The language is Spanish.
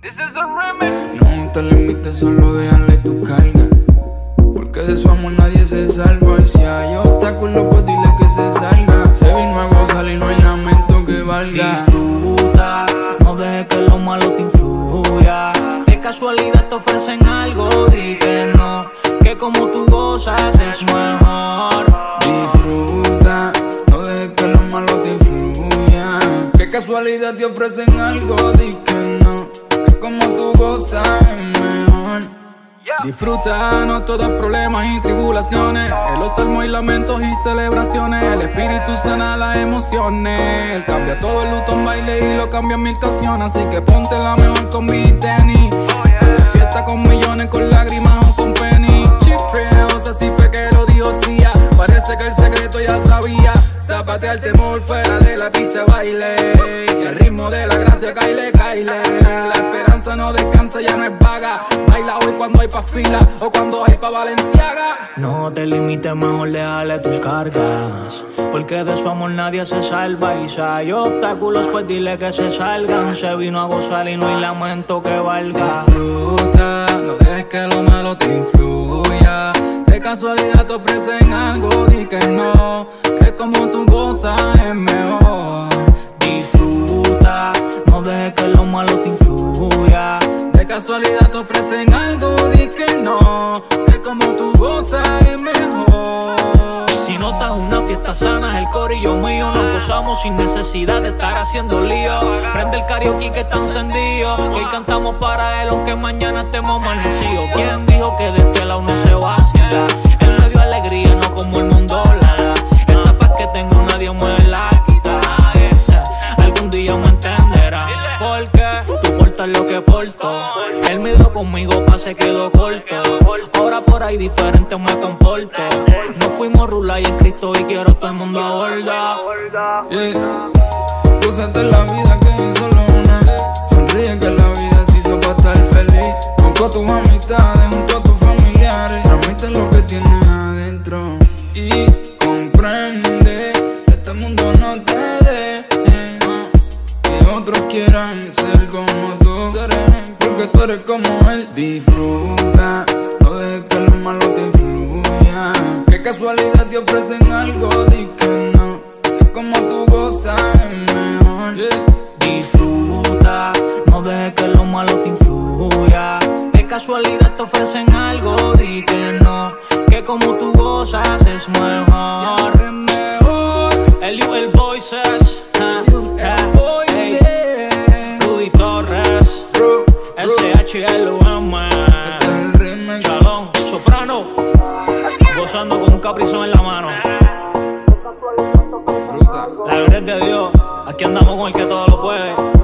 This is the remix. No te limites, solo déjale tu carga. Porque de su amor nadie se salva. Y si hay obstáculos, pues dile que se salga. Se vino a gozar y no hay lamento que valga. Disfruta, no dejes que lo malo te influya. De casualidad te ofrecen algo, di que no. Que como tú gozas es mejor. Disfruta, no dejes que lo malo te influya. Que casualidad te ofrecen algo, di que no. Como tú gozas es mejor. Disfruta, no todos problemas y tribulaciones. En los salmos y lamentos y celebraciones. El espíritu sana las emociones. Él cambia todo el luto en baile y lo cambia en mil canciones. Así que ponte la mejor con mi tenis. De fiesta con millones, con lágrimas o con penny. Chip thrills, así fue que lo dijo Sia. Parece que el secreto ya sabía. Zapate al temor fuera de la pista baile. Y el ritmo de la gracia caile, caile. Ya no es vaga. Baila hoy cuando hay pa' fila o cuando hay pa' Valenciaga. No te limites, mejor déjale tus cargas. Porque de su amor nadie se salva. Y si hay obstáculos, pues dile que se salgan. Se vino a gozar y no hay lamento que valga. Disfruta, no dejes que lo malo te influya. De casualidad te ofrecen algo, di que no. Que como tú gozas es mejor. Disfruta, no dejes que lo malo te influya. Casualidad te ofrecen algo, di que no. Que como tú gozas es mejor. Si notas una fiesta sana, el corillo mío. Nos gozamos sin necesidad de estar haciendo lío. Prende el karaoke que está encendido. Que hoy cantamos para él, aunque mañana estemos amanecidos. ¿Quién dijo que de este lado no se vacila? Tú portas lo que porto. Él me dio conmigo, pa' se quedó corto. Ahora por ahí diferente me comporto. No fuimos rula y en Cristo y quiero todo el mundo a bordo. Yeah. Gózate la vida que es solo una. Sonríe que la vida se hizo para estar feliz. Junto a tus amistades, junto a tus familiares. Transmite lo que tienes adentro. Y comprende que este mundo no te deje. Que otros quieran. Porque tú eres como él. Disfruta, no dejes que lo malo te influya. Que casualidad te ofrecen algo, di que no. Que como tú gozas es mejor. Disfruta, no dejes que lo malo te influya. De casualidad te ofrecen algo, di que no. Que como tú gozas es mejor. Gozando con un caprizón en la mano. Disfruta. La gloria es de Dios. Aquí andamos con el que todo lo puede.